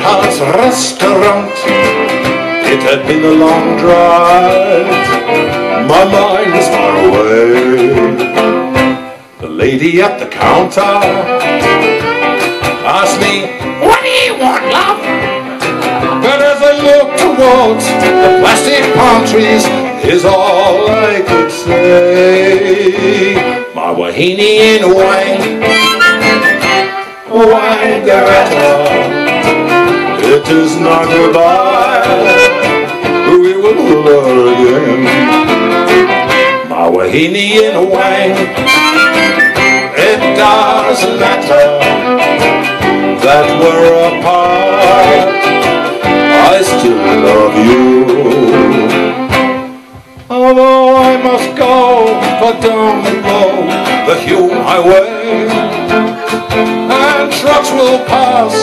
Roadhouse restaurant. It had been a long drive. My mind was far away. The lady at the counter asked me, What do you want, love? But as I looked towards the plastic palm trees, is all I could say. My Wahine in wine, Wangaratta, it is not goodbye. We will love again. My Wahine in wine, it doesn't matter that we're apart. I still love you. Although I must go, but down below the Hume Highway, and trucks will pass,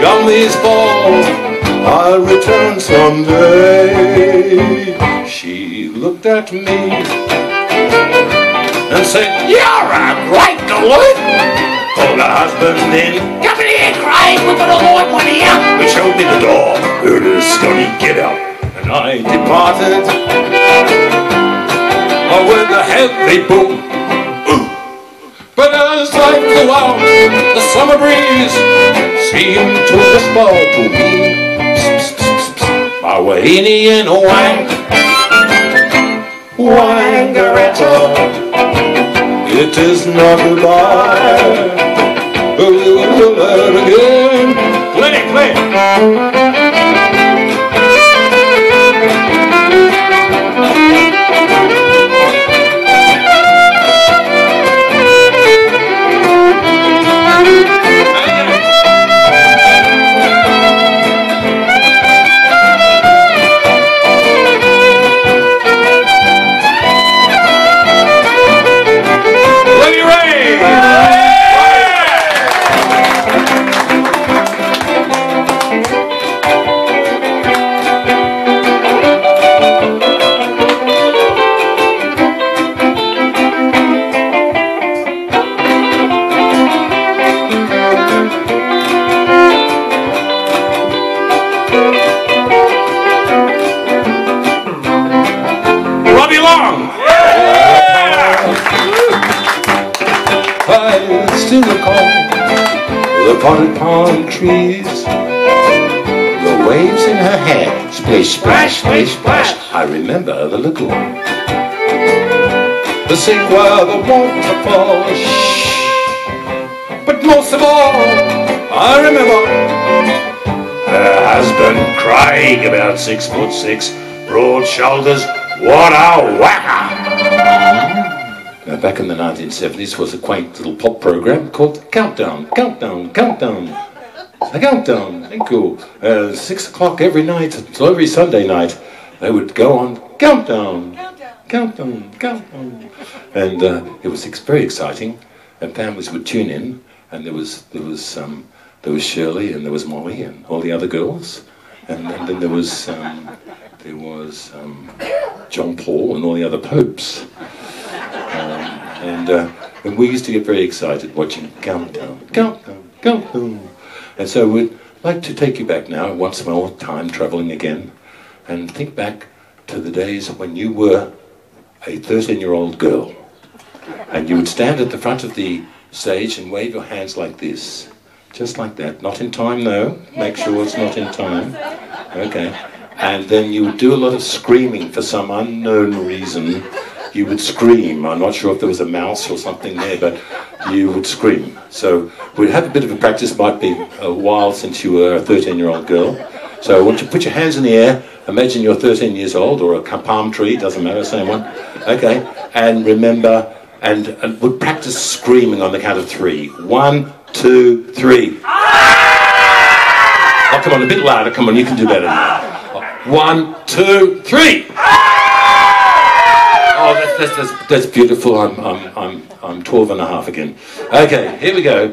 gummies fall. I'll return someday. She looked at me and said, You're a great galoot. Called her husband in. Come in here, Craig. We've got a light one here. He showed me the door. It is Scotty, get out. And I departed oh, with a heavy boom. But as I flew out, the summer breeze seemed to whisper to me, my Wahine in wine, Wangaratta. It is not goodbye. Again. Play, play. Potted palm trees, the waves in her hair, splish, splash, splish, splash. I remember the little one. The sing where the waterfall, shh. But most of all, I remember her husband Craig, about six foot six, broad shoulders, what a whacker! Back in the 1970s was a quaint little pop program called Countdown, Countdown, Countdown. A countdown, thank you. Uh, six o'clock every night, so every Sunday night, they would go on Countdown, Countdown, Countdown. And uh, it was ex- very exciting, and families would tune in, and there was, there was, um, there was Shirley, and there was Molly, and all the other girls. And, and then there was, um, there was um, John Paul and all the other popes. And, uh, and we used to get very excited watching Countdown, Countdown, Countdown. And so we'd like to take you back now, once more, time traveling again, and think back to the days when you were a 13 year old girl. And you would stand at the front of the stage and wave your hands like this. Just like that. Not in time, though. Make sure it's not in time. Okay. And then you would do a lot of screaming for some unknown reason. You would scream. I'm not sure if there was a mouse or something there, but you would scream. So we'd have a bit of a practice. Might be a while since you were a 13 year old girl. So I want you to put your hands in the air. Imagine you're 13 years old or a palm tree, doesn't matter, same one. Okay. And remember, and, and would practice screaming on the count of three. One, two, three. Oh, come on, a bit louder. Come on, you can do better that. One, two, three. Oh, that's, that's, that's, that's, beautiful. I'm, I'm, I'm, I'm 12 and a half again. Okay, here we go.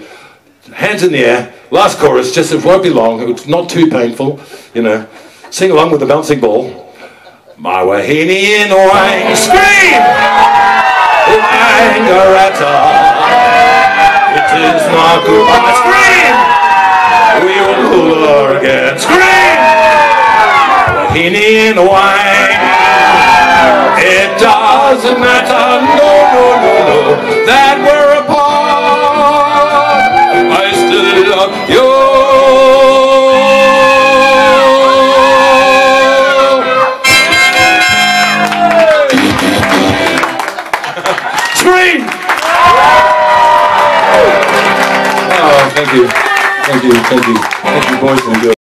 Hands in the air. Last chorus. Just it won't be long. It's not too painful. You know, sing along with the bouncing ball. My Wahine, in wang scream. Wangaratta. It is my scream. We will again scream. Wahine in wang doesn't matter, no, no, no, no, that we're apart. I still love you. Scream! Oh, thank you. Thank you, thank you. Thank you, boys and girls.